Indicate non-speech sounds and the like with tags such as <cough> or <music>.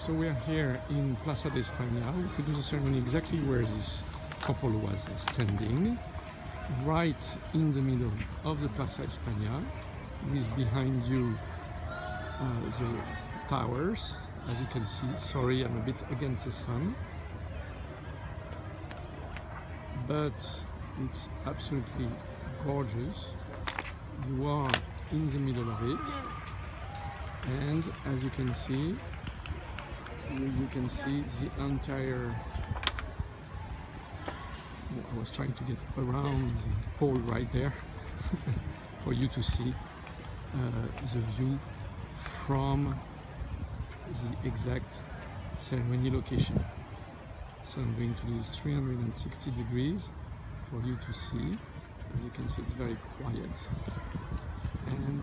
So we are here in Plaza de España. We could do the ceremony exactly where this couple was standing, right in the middle of the Plaza España, with behind you uh, the towers. As you can see, sorry, I'm a bit against the sun, but it's absolutely gorgeous. You are in the middle of it, and as you can see, you can see the entire I was trying to get around the pole right there <laughs> for you to see uh, the view from the exact ceremony location. So I'm going to do 360 degrees for you to see. As you can see it's very quiet. And